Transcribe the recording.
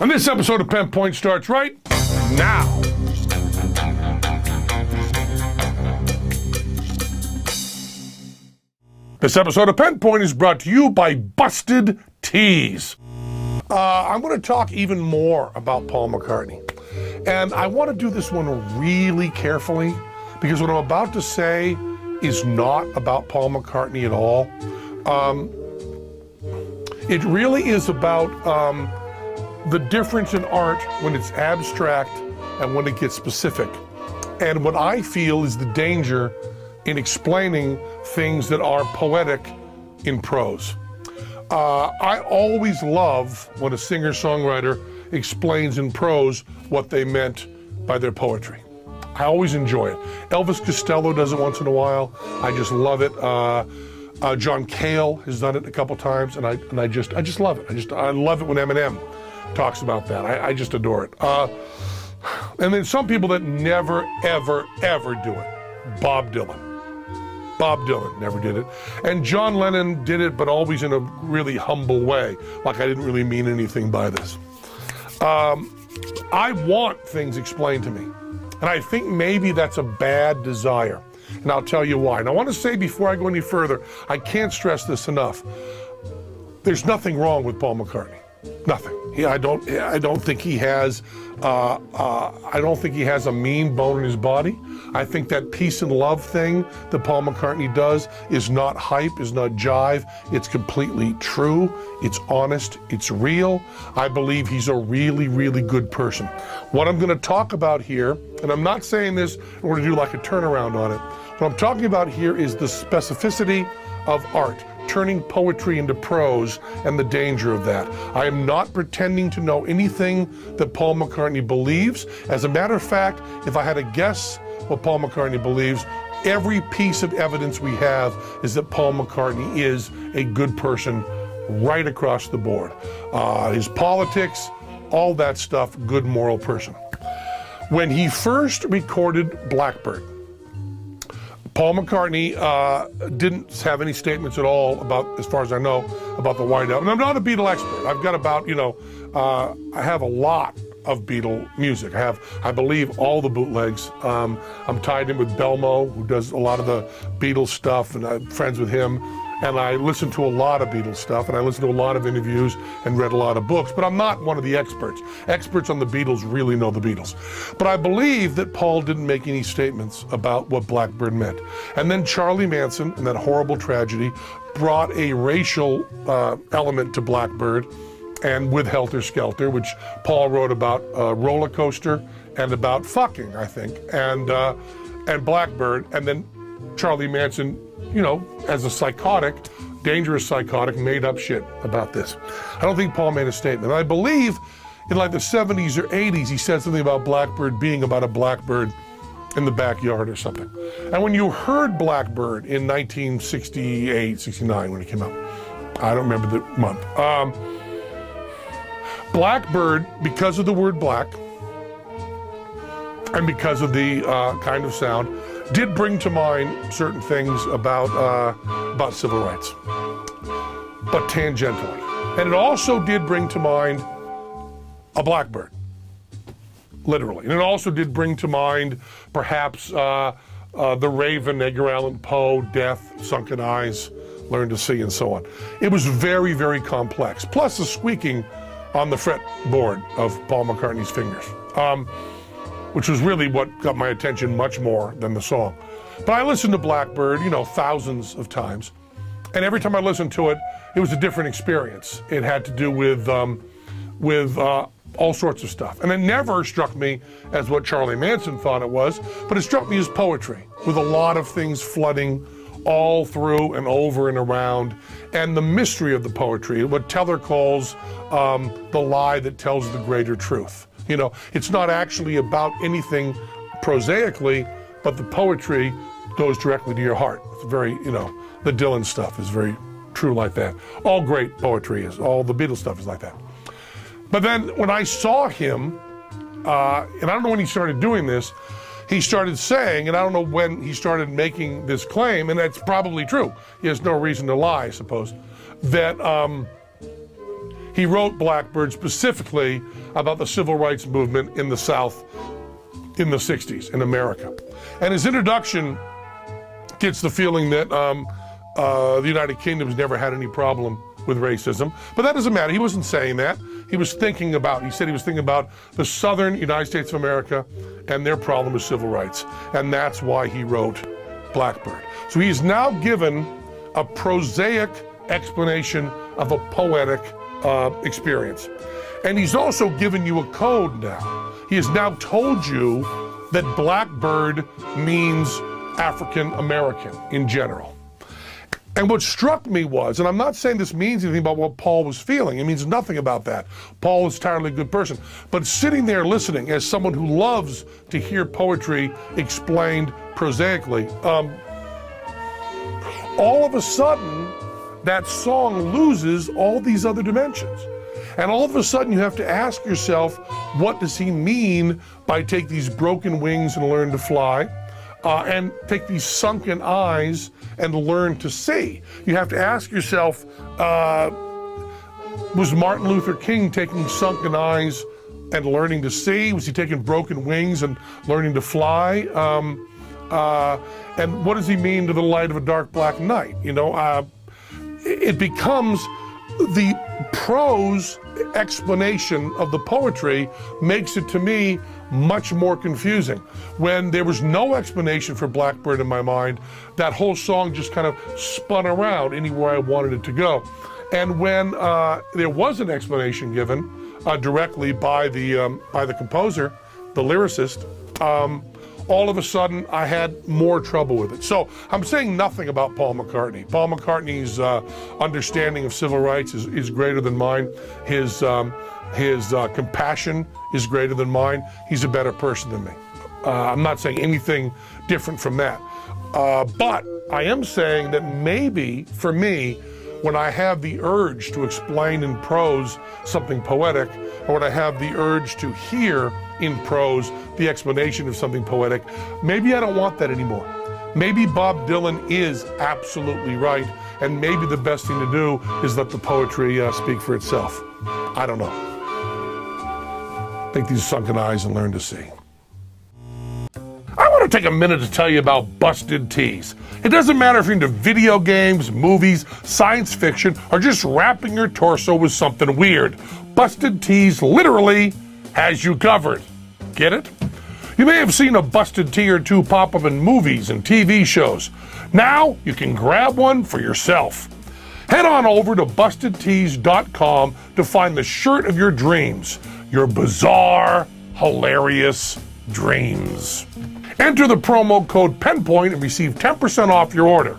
And this episode of Penn Point starts right now. This episode of Penn Point is brought to you by Busted Tees. Uh, I'm going to talk even more about Paul McCartney. And I want to do this one really carefully because what I'm about to say is not about Paul McCartney at all. Um, it really is about um, the difference in art when it's abstract and when it gets specific. And what I feel is the danger in explaining things that are poetic in prose. Uh, I always love when a singer songwriter explains in prose what they meant by their poetry. I always enjoy it. Elvis Costello does it once in a while. I just love it. Uh, uh, John Cale has done it a couple times, and I and I just I just love it. I just I love it when Eminem talks about that. I, I just adore it. Uh, and then some people that never ever ever do it. Bob Dylan. Bob Dylan never did it. And John Lennon did it, but always in a really humble way. Like I didn't really mean anything by this. Um, I want things explained to me. And I think maybe that's a bad desire. And I'll tell you why. And I want to say before I go any further, I can't stress this enough. There's nothing wrong with Paul McCartney. Nothing. I don't. I don't think he has. Uh, uh, I don't think he has a mean bone in his body. I think that peace and love thing that Paul McCartney does is not hype, is not jive. It's completely true. It's honest. It's real. I believe he's a really, really good person. What I'm going to talk about here, and I'm not saying this in order to do like a turnaround on it. What I'm talking about here is the specificity of art turning poetry into prose and the danger of that. I am not pretending to know anything that Paul McCartney believes. As a matter of fact, if I had to guess what Paul McCartney believes, every piece of evidence we have is that Paul McCartney is a good person right across the board. Uh, his politics, all that stuff, good moral person. When he first recorded Blackbird, Paul McCartney uh, didn't have any statements at all about, as far as I know, about the White Album. And I'm not a Beatle expert. I've got about, you know, uh, I have a lot of Beatle music. I have, I believe, all the bootlegs. Um, I'm tied in with Belmo, who does a lot of the Beatles stuff, and I'm friends with him and I listen to a lot of Beatles stuff, and I listen to a lot of interviews and read a lot of books, but I'm not one of the experts. Experts on the Beatles really know the Beatles. But I believe that Paul didn't make any statements about what Blackbird meant. And then Charlie Manson and that horrible tragedy brought a racial uh, element to Blackbird and with Helter Skelter, which Paul wrote about a roller coaster and about fucking, I think, and uh, and Blackbird, and then Charlie Manson you know, as a psychotic, dangerous psychotic, made up shit about this. I don't think Paul made a statement. I believe in like the 70s or 80s, he said something about Blackbird being about a blackbird in the backyard or something. And when you heard Blackbird in 1968, 69, when it came out, I don't remember the month. Um, Blackbird, because of the word black and because of the uh, kind of sound, did bring to mind certain things about uh, about civil rights, but tangentially. And it also did bring to mind a blackbird, literally. And it also did bring to mind perhaps uh, uh, the Raven, Edgar Allan Poe, Death, Sunken Eyes, Learn to See, and so on. It was very, very complex. Plus the squeaking on the fretboard of Paul McCartney's fingers. Um, which was really what got my attention much more than the song. But I listened to Blackbird, you know, thousands of times. And every time I listened to it, it was a different experience. It had to do with, um, with uh, all sorts of stuff. And it never struck me as what Charlie Manson thought it was, but it struck me as poetry, with a lot of things flooding all through and over and around, and the mystery of the poetry, what Teller calls um, the lie that tells the greater truth. You know, it's not actually about anything prosaically, but the poetry goes directly to your heart. It's very, you know, the Dylan stuff is very true like that. All great poetry is, all the Beatles stuff is like that. But then when I saw him, uh, and I don't know when he started doing this, he started saying, and I don't know when he started making this claim, and that's probably true. He has no reason to lie, I suppose. that um, he wrote Blackbird specifically about the civil rights movement in the South in the 60s in America. And his introduction gets the feeling that um, uh, the United Kingdom's never had any problem with racism. But that doesn't matter. He wasn't saying that. He was thinking about, he said he was thinking about the southern United States of America and their problem with civil rights. And that's why he wrote Blackbird. So he's now given a prosaic explanation of a poetic uh, experience. And he's also given you a code now. He has now told you that Blackbird means African American in general. And what struck me was, and I'm not saying this means anything about what Paul was feeling, it means nothing about that. Paul is entirely a good person. But sitting there listening as someone who loves to hear poetry explained prosaically, um, all of a sudden, that song loses all these other dimensions. And all of a sudden, you have to ask yourself, what does he mean by take these broken wings and learn to fly? Uh, and take these sunken eyes and learn to see. You have to ask yourself, uh, was Martin Luther King taking sunken eyes and learning to see? Was he taking broken wings and learning to fly? Um, uh, and what does he mean to the light of a dark black night? You know, uh, it becomes the prose explanation of the poetry makes it to me much more confusing. When there was no explanation for Blackbird in my mind, that whole song just kind of spun around anywhere I wanted it to go. And when uh, there was an explanation given uh, directly by the um, by the composer, the lyricist, um, all of a sudden I had more trouble with it. So I'm saying nothing about Paul McCartney. Paul McCartney's uh, understanding of civil rights is, is greater than mine. His, um, his uh, compassion is greater than mine. He's a better person than me. Uh, I'm not saying anything different from that. Uh, but I am saying that maybe for me, when I have the urge to explain in prose something poetic, or I have the urge to hear in prose the explanation of something poetic. Maybe I don't want that anymore. Maybe Bob Dylan is absolutely right, and maybe the best thing to do is let the poetry uh, speak for itself. I don't know. Take these sunken eyes and learn to see. To take a minute to tell you about Busted Tees. It doesn't matter if you're into video games, movies, science fiction, or just wrapping your torso with something weird. Busted Tees literally has you covered. Get it? You may have seen a busted tee or two pop up in movies and TV shows. Now you can grab one for yourself. Head on over to bustedtees.com to find the shirt of your dreams, your bizarre, hilarious dreams. Enter the promo code PENPOINT and receive 10% off your order.